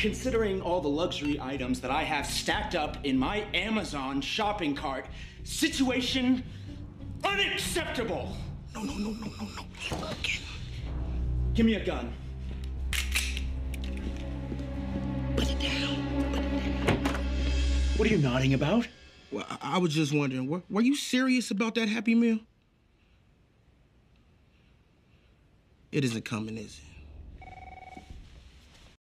considering all the luxury items that I have stacked up in my Amazon shopping cart, situation unacceptable. No, no, no, no, no, no. Again. Give me a gun. Put it down. Put it down. What are you nodding about? Well, I, I was just wondering, were, were you serious about that Happy Meal? It isn't coming, is it?